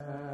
Uh...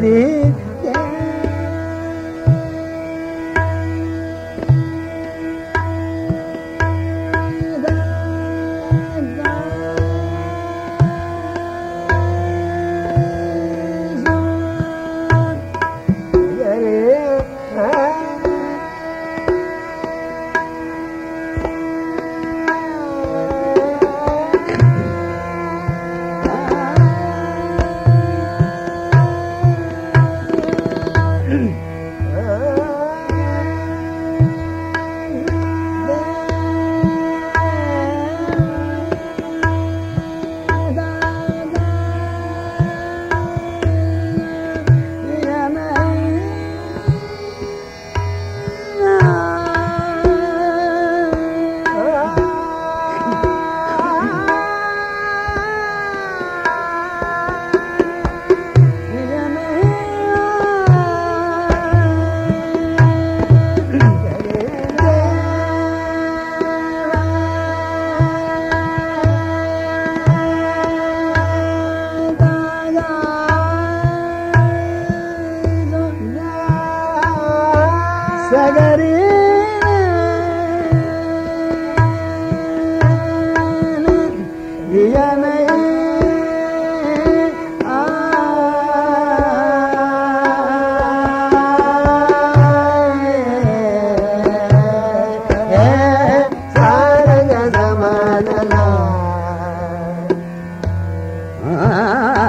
Hari 嗯嗯